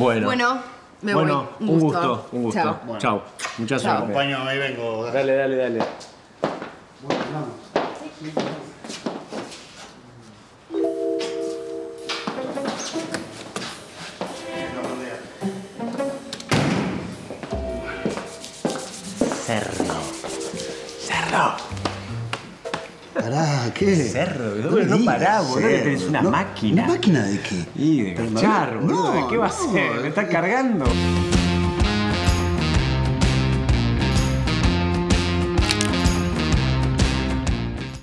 Bueno. Bueno, me bueno, voy. un gusto, un gusto. Chao. Chao. Chao. Mucha Chao. suerte. Acompaño, ahí vengo. Dale, dale, dale. Cerdo. Cerdo. Pará, ¿qué? Cerdo, No no digas pará, boludo, cerdo. tenés una No, máquina. ¿Una máquina de qué? Y de cachar, no, boludo. ¿Qué va a hacer? ¿Me está cargando?